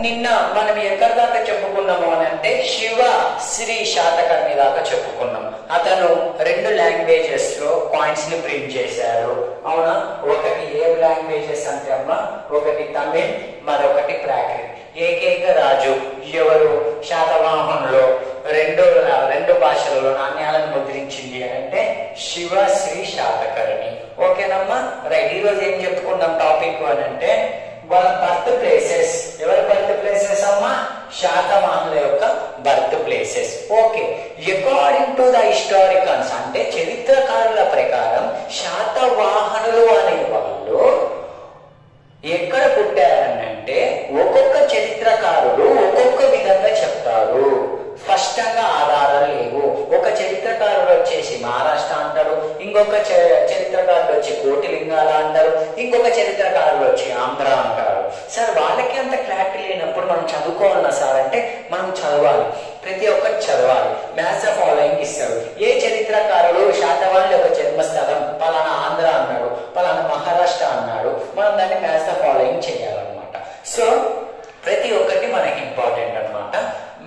నిన్న మనం ఎక్కడి దాకా చెప్పుకున్నాము అని అంటే శివ శ్రీ శాతకర్ణి దాకా చెప్పుకున్నాం. అతను రెండు లాంగ్వేజెస్లో పాయింట్స్ని ప్రింట్ చేశారు. అవునా? ఒకటి ఏ లాంగ్వేజెస్ అంటే అమ్మా ఒకటి తమిళ్ మరొకటి ప్రాకృత్. ఏకైక రాజు ఎవరు? శాతవాహనంలో. రెండు రెండు భాషలలో నాణ్యాలను ముద్రించింది అని అంటే శివ శ్రీ శాతకర్ణి. ఓకేనమ్మా? రైట్ ఈ రోజు ఏం చెప్పుకున్నాం టాపిక్ అని అంటే వాళ్ళ బర్త్ ప్లేసెస్ ఎవరి బర్త్ ప్లేసెస్ అమ్మా? శాతవాహనుల యొక్క birth places okay according to the historicals అంటే చరిత్రకారుల ప్రకారం శాతవాహనులు అనే వాళ్ళు ఎక్కడ పుట్టారనంటే ఒక్కొక్క చరిత్రకారుడు ఒక్కొక్క విధంగా చెప్తారు. స్పష్టంగా ఆధారాలు లేవు. ఒక చరిత్రకారుడు వచ్చేసి మహారాష్ట్ర అంటారు ఇంకొక చరిత్రకారుడు వచ్చి కోటిలింగాల అంటారు ఇంకొక చరిత్రకారుడు వచ్చి ఆంధ్ర అంటారు. సార్ వాళ్ళకి అంత క్లారిటీ లేనప్పుడు మనం చదువుకోవాలన్నా సార్? అంటే మనం చదవాలి. ప్రతి ఒక్కటి చదవాలి. మ్యాథ్స్ ఫాలోయింగ్ ఇస్తారు. ఏ చరిత్రకారుడు శాతవాళ్ళ యొక్క జన్మస్థలం పలానా ఆంధ్ర అన్నాడు పలానా మహారాష్ట్ర అన్నాడు మనం దాన్ని మ్యాథ్స్ ఫాలోయింగ్ చేయాలన్నమాట. సో ప్రతి ఒక్కటి మనకి ఇంపార్టెంట్.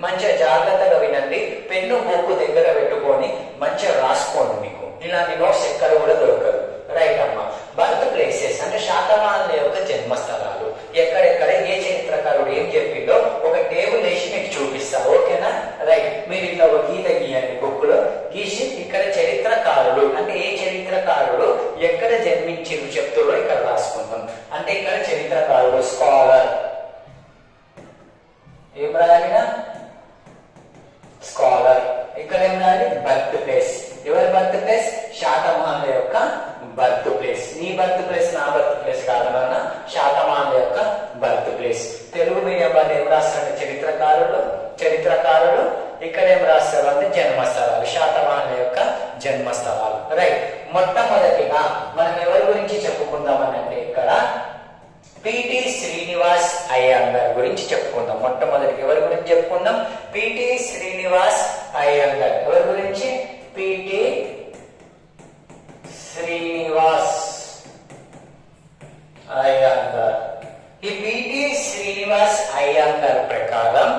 మంచిగా జాగ్రత్తగా వినండి. పెన్ను బుక్ దగ్గర పెట్టుకొని మంచిగా రాసుకోండి మీకు. ఇలాంటి నోట్స్ ఎక్కడ కూడా దొరకదు. రైట్ అమ్మా? బర్త్ ప్లేసెస్ అంటే శాతవాహనుల యొక్క జన్మస్థలాలు. ఎక్కడెక్కడ ఏ చరిత్రకారుడు ఏం చెప్పిందో ఒక టేబుల్ వేసి మీకు చూపిస్తా. ఓకేనా? రైట్ మీరు ఇట్లా ఒక గీత గీయండి బుక్లో గీసి ఇక్కడ చరిత్రకారుడు అంటే ఏ చరిత్రకారుడు ఎక్కడ జన్మించి చెప్తాడో ఇక్కడ రాసుకుందాం. అంటే ఇక్కడ చరిత్రకారుడు స్కాలర్ ఏం రాయాలినా స్కాలర్ ఇక్కడ ఏం రాయాలి బర్త్ ప్లేస్ ఎవరి బర్త్ ప్లేస్ శాతమానుల యొక్క బర్త్ ప్లేస్ నీ బర్త్ ప్లేస్ నా బర్త్ ప్లేస్ కాదన్న శాతమానుల యొక్క బర్త్ ప్లేస్ తెలుగు మీడియం వాళ్ళు ఏం రాస్తారు చరిత్రకారుడు చరిత్రకారుడు ఇక్కడ ఏం రాస్తారు అంటే జన్మస్థలాలు శాతమానుల యొక్క జన్మస్థలాలు రైట్ మొట్టమొదటిగా మనం ఎవరి గురించి చెప్పుకుందాం అంటే ఇక్కడ పిటి శ్రీనివాస్ అయ్యంగార్ గురించి చెప్పుకుందాం. మొట్టమొదటి ఎవరి గురించి చెప్పుకుందాం? పిటి శ్రీనివాస్ అయ్యంగార్ ఎవరి గురించి? పిటి శ్రీనివాస్ అయ్యంగార్ ఈ పిటి శ్రీనివాస్ అయ్యంగార్ ప్రకారం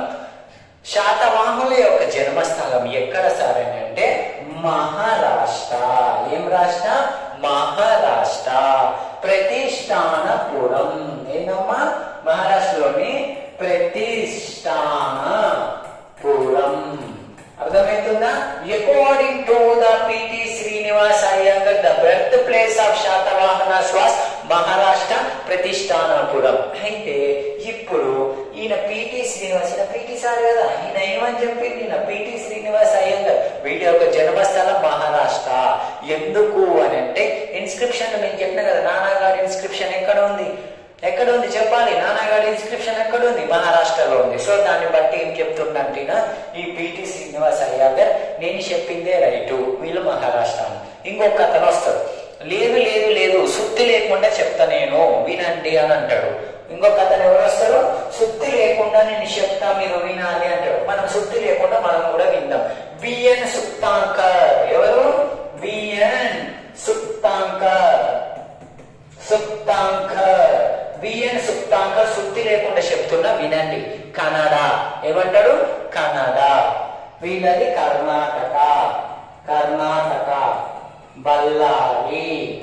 శాతవాహనుల యొక్క జన్మస్థలం ఎక్కడ సార్ అని అంటే ष्ट्रम् राष्ट्रा महाराष्ट्र प्रतिष्ठानपुरम् ఎక్కడ ఉంది చెప్పాలి. నాన్నగారి ఇన్స్క్రిప్షన్ ఎక్కడ ఉంది మహారాష్ట్రలో ఉంది. సో దాన్ని బట్టి ఏం చెప్తుండంటేనా ఈ పిటి శ్రీనివాస్ అయ్యాగర్ నేను చెప్పిందే రైటు. వీళ్ళు మహారాష్ట్ర. ఇంకొక అతను వస్తాడు. లేదు లేదు లేదు సుత్తి లేకుండా చెప్తా నేను. వినండి అని అంటాడు. ఇంకొక అతను ఎవరు వస్తారు సుత్తి లేకుండా నేను చెప్తా మీరు వినాలి అంటాడు. మనం సుత్తి లేకుండా మనం కూడా విందాం. విఎన్ సుప్తాంకర్ ఎవరు? విఎన్ సుప్తాంకర్ సుప్తాంకర్ విఎన్ సుప్తాంక సుత్తి లేకుండా చెప్తున్నా వినండి. కన్నడ. ఏమంటాడు కన్నడ. వీళ్ళది కర్ణాటక. కర్ణాటక. బళ్ళారి.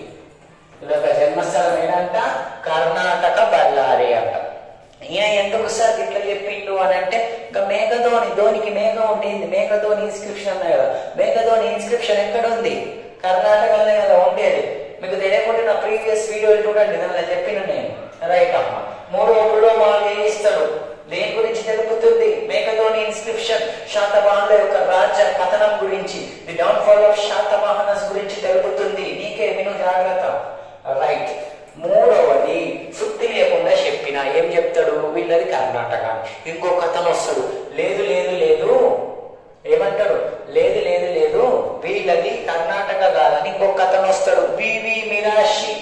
వీళ్ళొక జన్మస్థలం ఏంటంట కర్ణాటక బళ్ళారి అంట. ఈయన ఎందుకు సార్ ఇట్లా చెప్పిండు అని అంటే ఇంకా మేఘధోని ధోనికి మేఘం ఉండేది. మేఘధోని ఇన్స్క్రిప్షన్ అన్నాయి కదా. మేఘధోని ఇన్స్క్రిప్షన్ ఎక్కడ ఉంది? కర్ణాటకలోనే కదా ఉండేది. మీకు తెలియకుండా నా ప్రీవియస్ వీడియో చూడండి. నేను చెప్పిన నేను. రైట్. అమ్మ మూడు ఒకటిలో మాకు ఇస్తాడు? దేని గురించి తెలుపుతుంది? మేకతోని ఇన్స్క్రిప్షన్ శాతవాహనుల యొక్క రాజ్య పతనం గురించి. The downfall of Satavahanas గురించి తెలుపు నీకే విను జాగ్రత్త రైట్ మూడవది సుత్తి లేకుండా చెప్పిన ఏం చెప్తాడు వీళ్ళది కర్ణాటక ఇంకొక అతను వస్తాడు లేదు లేదు లేదు ఏమంటాడు లేదు లేదు లేదు వీళ్ళది కర్ణాటక కాదని ఇంకొక అతను వస్తాడు వివి మిరాషి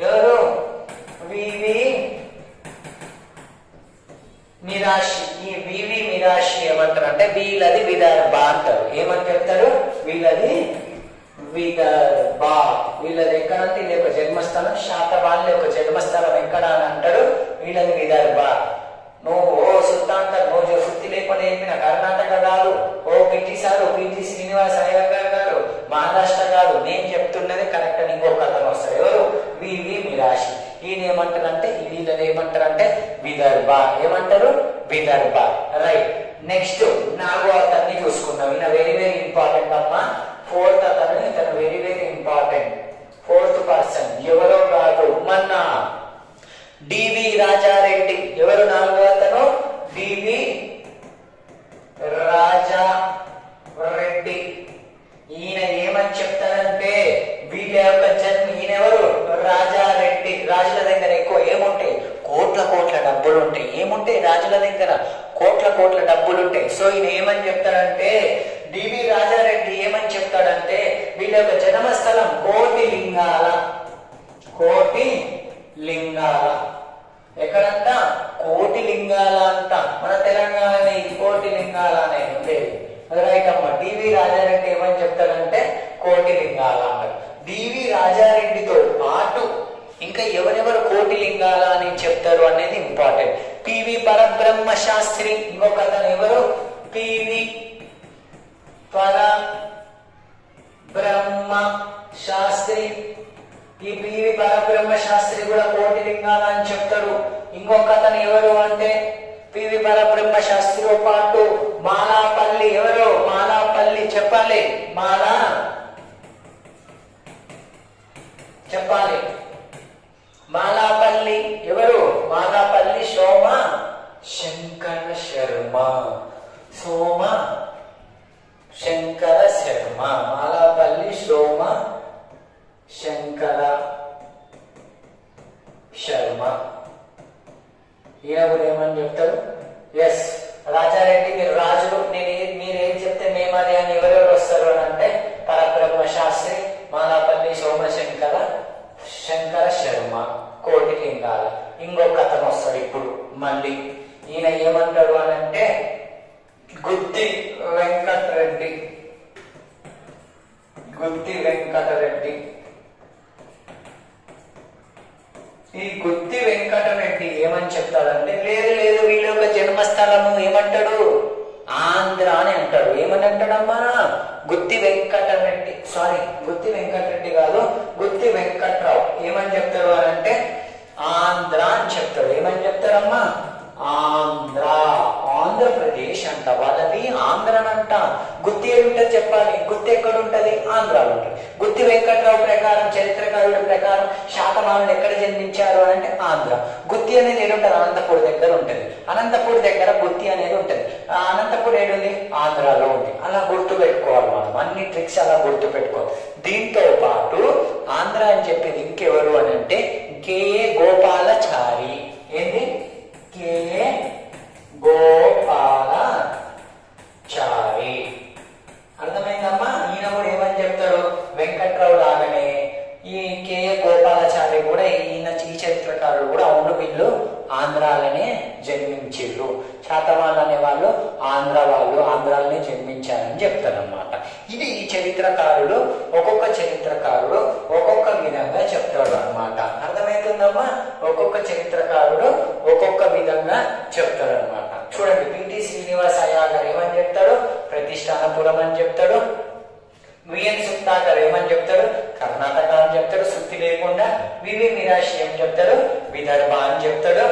ఎవరు వివి మిరాషి ఈ వివి మిరాషి ఏమంటారు అంటే వీళ్ళది విదర్భ అంటారు ఏమని చెప్తారు వీళ్ళది విదర్భ వీళ్ళది ఇది ఒక జన్మస్థలం శాతవాళ్ళ యొక్క జన్మస్థలం ఎక్కడ అని అంటాడు? వీళ్ళని విధాలు నువ్వు ఓ విదర్భ ఏమంటారు విదర్భ రైట్ నెక్స్ట్ నాలుగో అతన్ని చూసుకుందాం ఈయన వెరీ వెరీ ఇంపార్టెంట్ అమ్మా ఫోర్త్ అతను ఇతను very very important fourth person ఎవరో కాదు మన్నా డివి రాజారెడ్డి ఎవరు నాలుగో అతను డివి రాజా రెడ్డి ఈయన ఏమని చెప్తాడంటే వీళ్ళ యొక్క జన్మ ఈయన ఎవరు రాజారెడ్డి రాజుల దగ్గర ఎక్కువ ఏముంటాయి కోట్ల కోట్ల డబ్బులు ఉంటాయి ఏముంటాయి రాజుల దగ్గర కోట్ల కోట్ల డబ్బులు ఉంటాయి సో ఈయన ఏమని చెప్తాడంటే డివి రాజారెడ్డి ఏమని చెప్తాడంటే వీళ్ళ యొక్క జన్మ స్థలం కోటి లింగాల కోటి లింగాల ఎక్కడంట కోటి లింగాల అంట మన తెలంగాణ కోటి లింగాల అనేది ఉండేది రైట్ అమ్మ. డివి రాజారెడ్డి ఏమని చెప్తాడంటే కోటి లింగాల అంటారు డివి రాజారెడ్డితో పాటు ఇంకా ఎవరెవరు కోటి లింగాల అని చెప్తారు అనేది ఇంపార్టెంట్ పివి పరబ్రహ్మ శాస్త్రి ఇంకొక అతను ఎవరు? పివి పర బ్రహ్మ శాస్త్రి ఈ పివి పరబ్రహ్మ శాస్త్రి కూడా కోటి లింగాల అని చెప్తారు. ఇంకొక అతను ఎవరు అంటే పివి పరబ్రహ్మ శాస్త్రితో పాటు మాలాపల్లి ఎవరు? మాలాపల్లి చెప్పాలి. మాలా? చెప్పాలి. మాలాపల్లి ఎవరు? మాలాపల్లి సోమ శంకర శర్మ. సోమ శంకర శర్మ. మాలాపల్లి సోమ శంకర శర్మ. ఈయన కూడా ఏమని చెప్తారు ఎస్ రాజారెడ్డి మీరు రాజులు నేను మీరేం చెప్తే మేము అది అని ఎవరెవరు వస్తారు అని అంటే పరబ్రహ్మ శాస్త్రి మాలాపల్లి సోమశంకర శంకర శర్మ కోటి లింగాల. ఇంకొక అతను వస్తాడు ఇప్పుడు మళ్ళీ. ఈయన ఏమంటాడు అని అంటే గుత్తి వెంకటరెడ్డి. గుత్తి వెంకటరెడ్డి. ఈ గుత్తి వెంకటరెడ్డి ఏమని చెప్తాడంటే లేదు లేదు వీళ్ళ యొక్క జన్మస్థలము ఏమంటాడు? ఆంధ్ర అని అంటాడు. ఏమని అంటాడమ్మా? గుత్తి వెంకటరెడ్డి సారీ గుత్తి వెంకటరెడ్డి కాదు గుత్తి వెంకట్రావు. ఏమని చెప్తాడు అని అంటే ఆంధ్ర అని చెప్తాడు. ఏమని చెప్తారమ్మా? ఆంధ్ర ఆంధ్రప్రదేశ్ అంట వాళ్ళది ఆంధ్రనంట గుత్తి ఏమిటో చెప్పాలి. గుత్తి ఎక్కడ ఉంటది ఆంధ్రాలో ఉంటుంది గుత్తి వెంకట్రావు ప్రకారం చరిత్రకారుల ప్రకారం శాతవాహనులు ఎక్కడ జన్మించారు అని అంటే ఆంధ్ర. గుత్తి అనేది ఏడు ఉంటుంది అనంతపూర్ దగ్గర ఉంటుంది. అనంతపూర్ దగ్గర గుత్తి అనేది ఉంటుంది. అనంతపూర్ ఏడుంది? ఆంధ్రాలో ఉంది. అలా గుర్తు పెట్టుకోవాలి మనం. అన్ని ట్రిక్స్ అలా గుర్తు పెట్టుకోవాలి దీంతో పాటు ఆంధ్ర అని చెప్పేది ఇంకెవరు అని అంటే కేఏ గోపాలచారి. ఏంది? కేఏ గోపాలచారి అర్థమైందమ్మా ఈయన కూడా ఏమని చెప్తాడు వెంకట్రావు లాగానే ఈ కేఏ గోపాలాచారి కూడా ఈయన ఈ చరిత్రకారుడు కూడా అవును వీళ్ళు ఆంధ్రాలనే జన్మించిర్రు. శాతవాళ్ళు అనే వాళ్ళు ఆంధ్ర వాళ్ళు ఆంధ్రాలనే జన్మించారని చెప్తారనమాట ఇది ఈ చరిత్రకారుడు ఒక్కొక్క చరిత్రకారుడు ఒక్కొక్క విధంగా చెప్తాడు అన్నమాట అర్థమవుతుందమ్మా ఒక్కొక్క చరిత్రకారుడు ఒక్కొక్క విధంగా చెప్తాడు అనమాట చూడండి పిటి శ్రీనివాస అయ్యాగారు ఏమని చెప్తాడు? ప్రతిష్టానపురం అని చెప్తాడు. విఎన్ సుప్తాకర్ ఏమని చెప్తాడు? కర్ణాటక అని చెప్తాడు సుత్తి లేకుండా వివి మిరాషి ఏం చెప్తాడు? విదర్భ అని చెప్తాడు.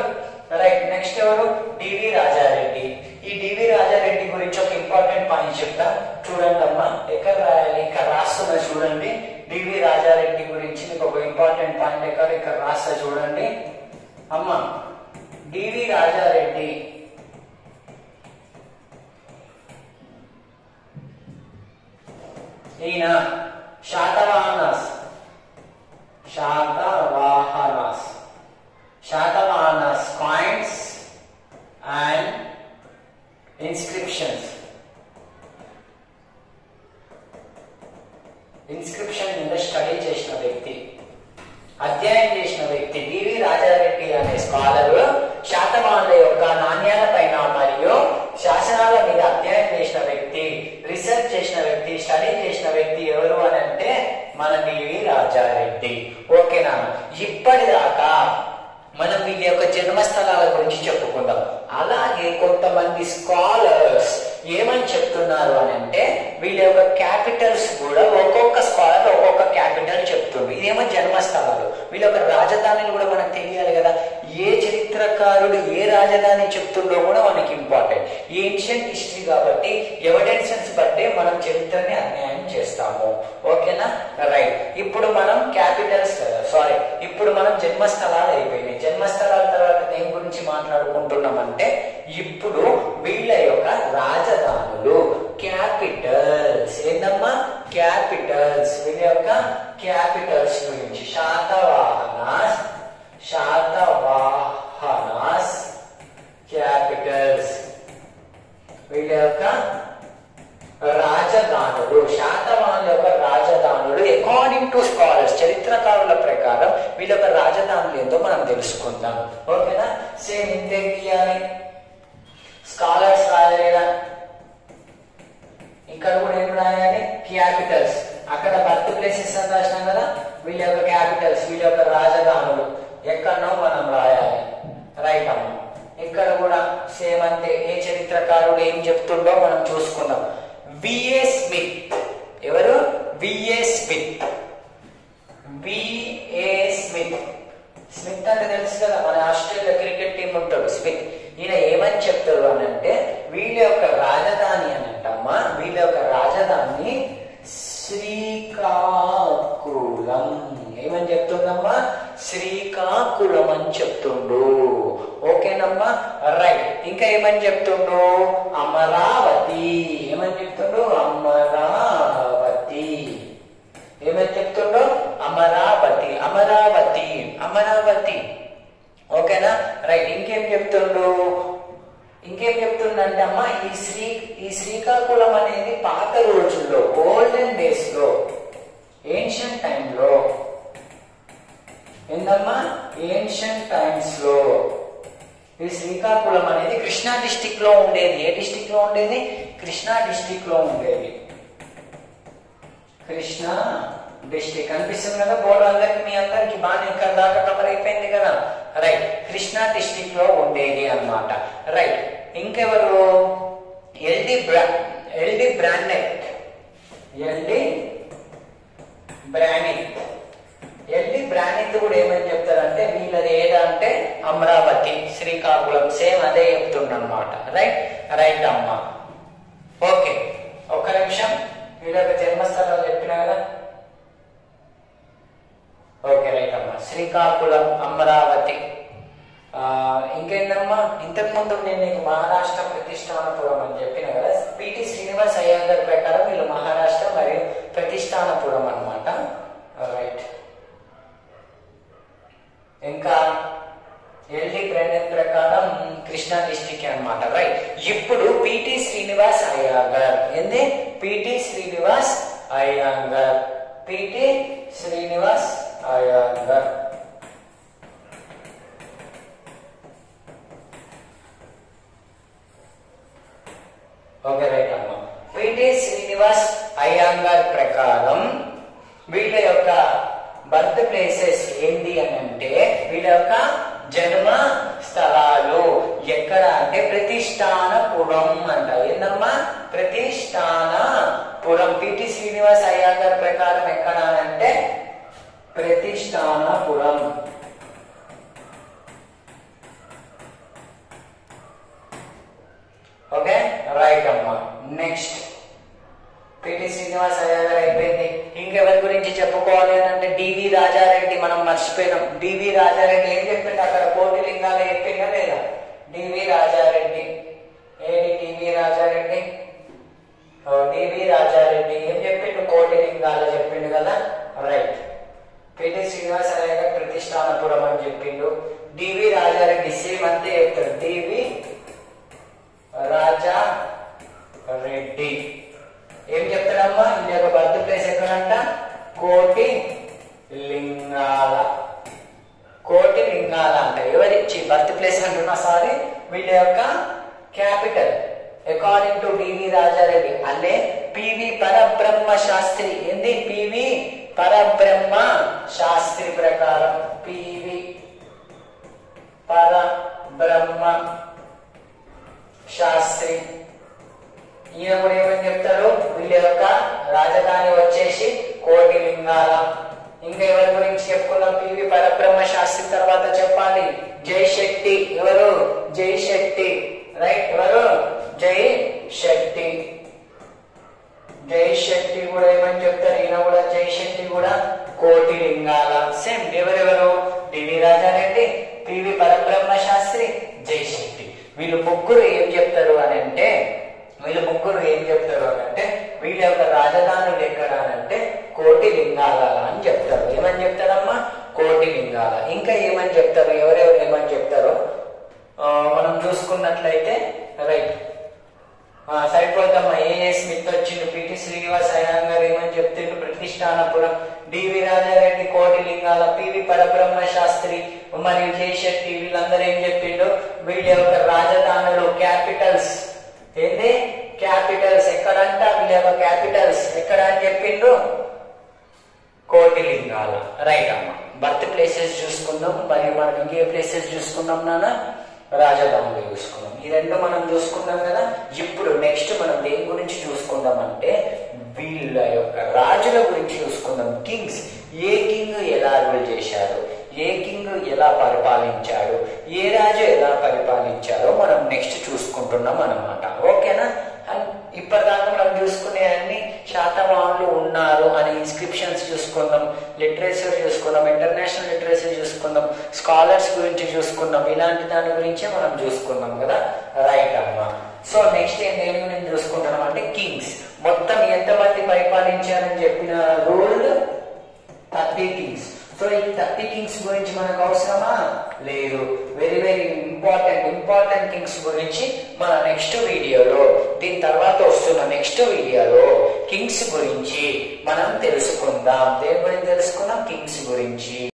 రైట్ నెక్స్ట్ ఎవరు? డివి రాజారెడ్డి. ఈ డివి రాజారెడ్డి గురించి ఒక ఇంపార్టెంట్ పాయింట్ చెప్తా. చూడండి అమ్మా ఎక్కడ రాయాలి? ఇక్కడ రాస్తున్నా చూడండి. డివి రాజారెడ్డి గురించి మీకు ఒక ఇంపార్టెంట్ పాయింట్ ఎక్కడ? ఇక్కడ రాస్తా చూడండి. అమ్మా డివి రాజారెడ్డి. ఈయన Satavahanas. Satavahanas. Satavahanas coins and inscriptions inscription మీద స్టడీ చేసిన వ్యక్తి అధ్యయనం చేసిన వ్యక్తి డివి రాజారెడ్డి అనే స్కాలర్ శాతవాహనుల యొక్క నాణ్యాల పైన మరియు శాసనాల మీద అధ్యయనం చేసిన వ్యక్తి రీసెర్చ్ చేసిన వ్యక్తి స్టడీ చేసిన వ్యక్తి ఎవరు అని అంటే మన డివి రాజారెడ్డి ఓకేనా ఇప్పటిదాకా మనం వీళ్ళ యొక్క జన్మస్థలాల గురించి చెప్పుకుందాం అలాగే కొంతమంది స్కాలర్స్ ఏమని చెప్తున్నారు అని అంటే వీళ్ళ యొక్క క్యాపిటల్స్ కూడా ఒక్కొక్క స్కాలర్ ఒక్కొక్క క్యాపిటల్ చెప్తుంది ఇదేమో జన్మస్థలాలు వీళ్ళ యొక్క రాజధానిలు కూడా మనకు తెలియాలి కదా ఏ చరిత్రకారుడు ఏ రాజధాని చెప్తుండో కూడా మనకి ఇంపార్టెంట్. ఏన్షియంట్ హిస్టరీ కాబట్టి ఎవిడెన్సెస్ బట్టే మనం చరిత్రని అన్యాయం చేస్తాము. ఓకేనా? రైట్ ఇప్పుడు మనం క్యాపిటల్స్ సారీ ఇప్పుడు మనం జన్మస్థలాలు అయిపోయినాయి. జన్మస్థలాల తర్వాత దేని గురించి మాట్లాడుకుంటున్నామంటే ఇప్పుడు వీళ్ళ యొక్క రాజధానులు క్యాపిటల్స్ ఏందమ్మా? క్యాపిటల్స్ వీళ్ళ యొక్క క్యాపిటల్స్ గురించి. శాతవాహన శాతవాహన శాతవాహనాస్ క్యాపిటల్స్ వీళ్ళ యొక్క రాజధానులు శాతవాహనుల యొక్క రాజధానులు అకార్డింగ్ టు స్కాలర్స్ చరిత్రకారుల ప్రకారం వీళ్ళ యొక్క రాజధానులు ఏందో మనం తెలుసుకుందాం ఓకేనా సేమ్ ఇంతే గీయాలి స్కాలర్స్ రాయలేదా ఇక్కడ కూడా ఏం రాయాలి క్యాపిటల్స్ అక్కడ బర్త్ ప్లేసెస్ అని రాసినాం కదా వీళ్ళ యొక్క క్యాపిటల్స్ వీళ్ళ యొక్క రాజధానులు ఎక్కడనో మనం రాయాలి రైట్ అమ్మ ఇక్కడ కూడా అంటే ఏ చరిత్రకారుడు ఏం చెప్తుండో మనం చూసుకుందాం. VA Smith. ఎవరు? VA Smith. VA Smith. Smith అంటే తెలుసు కదా మన ఆస్ట్రేలియా క్రికెట్ టీం ఉంటాడు స్మిత్. ఈయన ఏమని చెప్తాడు అని అంటే వీళ్ళ యొక్క రాజధాని అని అంటమ్మా వీళ్ళ యొక్క రాజధాని శ్రీకాకుళం. ఏమని చెప్తుందమ్మా? శ్రీకాకుళం అని చెప్తుండు. ఓకేనమ్మా? రైట్. ఇంకా ఏమని చెప్తుండు? అమరావతి ఏమని చెప్తుండు అమరావతి ఏమని చెప్తుండో అమరావతి అమరావతి అమరావతి ఓకేనా రైట్ ఇంకేం చెప్తుండు ఇంకేం చెప్తుండంటే అమ్మ ఈ శ్రీ ఈ శ్రీకాకుళం అనేది పాత రోజుల్లో గోల్డెన్ డేస్లో ఏన్షియంట్ టైంలో ఏందమ్మా ఏన్షియంట్ టైమ్స్లో ఈ శ్రీకాకుళం అనేది కృష్ణా డిస్టిక్లో ఉండేది ఏ డిస్టిక్లో ఉండేది కృష్ణా డిస్టిక్లో ఉండేది కృష్ణా డిస్టిక్ అనిపిస్తుంది కదా బోర్డు అందరికి మీ అందరికి బాగా ఇక్కడ దాకా కవర్ అయిపోయింది కదా? రైట్ కృష్ణా డిస్టిక్లో ఉండేది అన్నమాట. రైట్ ఇంకెవరు? ఎల్డి బ్రా ఎల్డి బ్రాండెట్ ఎల్డి బ్రానిత్ ఎల్డి బ్రానిత్ కూడా ఏమని చెప్తారంటే వీళ్ళది ఏదంటే అమరావతి శ్రీకాకుళం సేమ్ అదే చెప్తుండన్నమాట. రైట్ రైట్ అమ్మ. ఓకే ఒక నిమిషం. వీడొక జన్మస్థలం చెప్పిన కదా? ఓకే రైట్ అమ్మా. శ్రీకాకుళం అమరావతి. ఇంకేందమ్మా? ఇంతకు ముందు నేను నీకు మహారాష్ట్ర ప్రతిష్టానపురం అని చెప్పిన కదా? పిటి శ్రీనివాస్ అయ్యర్ గారి ప్రకారం వీళ్ళు మహారాష్ట్ర మరియు ప్రతిష్టానపురం అనమాట రైట్. ఇంకా ఎల్డి బ్రాండెడ్ ప్రకారం కృష్ణా డిస్టిక్ అన్నమాట రైట్ ఇప్పుడు పిటి శ్రీనివాస్ అయ్యాంగర్. ఏంది? PT Srinivas Iyengar. PT Srinivas Iyengar okay right అమ్మ పిటి శ్రీనివాస్ అయ్యంగార్ ప్రకారం వీళ్ళ యొక్క బర్త్ ప్లేసెస్ ఏంటి అని అంటే వీళ్ళ యొక్క జన్మ స్థలాలు ఎక్కడ అంటే ప్రతిష్టానపురం అంట ఏందమ్మా ప్రతిష్టానపురం పిటి శ్రీనివాస్ అయ్యంగార్ ప్రకారం ఎక్కడ అని అంటే ప్రతిష్టానపురం ఓకే రైట్ అమ్మా. నెక్స్ట్ పిటి శ్రీనివాస్ అయ్యారు అయిపోయింది. ఇంకెవరి గురించి చెప్పుకోవాలి అని అంటే డివి రాజారెడ్డి మనం మర్చిపోయినాం. డివి రాజారెడ్డి ఏం చెప్పిండు? అక్కడ కోటి లింగాలు చెప్పిందా లేదా? డివి రాజారెడ్డి. ఏది డివి రాజారెడ్డి? డివి రాజారెడ్డి. ఏం చెప్పిండు? కోటి లింగాలు చెప్పిండు కదా? రైట్ పిటి శ్రీనివాస్ అయ్య ప్రతిష్టానపురం అని చెప్పిండు. డివి రాజారెడ్డి సేమ్ అంతే చెప్తాడు డివి రాజా రెడ్డి ఏం చెప్తాడమ్మా ఇది యొక్క బర్త్ ప్లేస్ ఎక్కడంట కోటి లింగాల కోటి లింగాల అంట ఎవరిచ్చి బర్త్ ప్లేస్ అంటున్నా సారీ వీళ్ళ యొక్క capital according to DV Raja Reddy Alle PV Parabrahma Sastry ఏంది పివి పరబ్రహ్మ శాస్త్రి ప్రకారం పివి పరబ్రహ్మ శాస్త్రి. ఈయన కూడా ఏమని చెప్తారు? వీళ్ళ యొక్క రాజధాని వచ్చేసి కోటి లింగాల ఇంకా ఎవరి గురించి చెప్పుకున్నాం పివి పరబ్రహ్మ శాస్త్రి తర్వాత చెప్పాలి. జై శెట్టి. ఎవరు? జై శక్తి రైట్? ఎవరు? జై శెట్టి. జై శెట్టి కూడా ఏమని చెప్తారు? ఈయన కూడా జై శెట్టి కూడా కోటి లింగాల సేమ్ ఎవరెవరు డివి రాజారెడ్డి పివి పరబ్రహ్మ శాస్త్రి జై శెట్టి. వీళ్ళు ముగ్గురు ఏం చెప్తారు అని అంటే వీళ్ళు ముగ్గురు ఏం చెప్తారు అని అంటే వీళ్ళ యొక్క రాజధానులు ఎక్కడ అని అంటే కోటి లింగాల అని చెప్తారు. ఏమని చెప్తారమ్మా? కోటి లింగాల. ఇంకా ఏమని చెప్తారు? ఎవరెవరు ఏమని చెప్తారో మనం చూసుకున్నట్లయితే రైట్. సరిపోతమ్మ ఏఏ స్మిత్ వచ్చిండు? పిటి శ్రీనివాస్ అయ్యాన్ గారు ఏమని చెప్తుండ్రు? ప్రతిష్టానపురం డివి రాజారెడ్డి కోటి లింగాల పివి పరబ్రహ్మ శాస్త్రి మరియు జయశక్తి వీళ్ళందరూ ఏం చెప్పిండు వీళ్ళ యొక్క రాజధానులు క్యాపిటల్స్. ఏంది? క్యాపిటల్స్. ఎక్కడంట? వీళ్ళ యొక్క క్యాపిటల్స్. ఎక్కడ అని చెప్పిండు కోటి లింగాల. రైట్ అమ్మ. బర్త్ ప్లేసెస్ చూసుకుందాం. మరియు మనం ఇంకే ప్లేసెస్ చూసుకున్నాం నాన్న. రాజధానులు చూసుకుందాం. ఈ రెండు మనం చూసుకున్నాం కదా. ఇప్పుడు నెక్స్ట్ మనం దేని గురించి చూసుకుందాం అంటే వీళ్ళ యొక్క రాజుల గురించి చూసుకుందాం. కింగ్స్ ఏ కింగ్ ఎలా రూల్ చేశారు? ఏ కింగ్ ఎలా పరిపాలించాడు? ఏ రాజు ఎలా పరిపాలించారో మనం నెక్స్ట్ చూసుకుంటున్నాం అనమాట ఓకేనా అండ్ ఇప్పటిదాకా మనం చూసుకునే అన్ని శాతవాహనులు ఉన్నారు అనే ఇన్స్క్రిప్షన్స్ చూసుకుందాం లిటరేచర్ చూసుకుందాం ఇంటర్నేషనల్ లిటరేచర్ చూసుకుందాం స్కాలర్స్ గురించి చూసుకుందాం ఇలాంటి దాని గురించే మనం చూసుకుందాం కదా? రైట్ అమ్మా. సో నెక్స్ట్ ఏం దేని గురించి చూసుకుంటున్నాం అంటే కింగ్స్ మొత్తం ఎంతమంది పరిపాలించారని చెప్పిన రూల్ థర్టీ కింగ్స్ సో ఈ థర్టీ కింగ్స్ గురించి మనకు అవసరమా? లేదు. Very very important important kings గురించి మన నెక్స్ట్ వీడియోలో దీని తర్వాత వస్తున్న నెక్స్ట్ వీడియోలో కింగ్స్ గురించి మనం తెలుసుకుందాం. దేని గురించి తెలుసుకుందాం కింగ్స్ గురించి.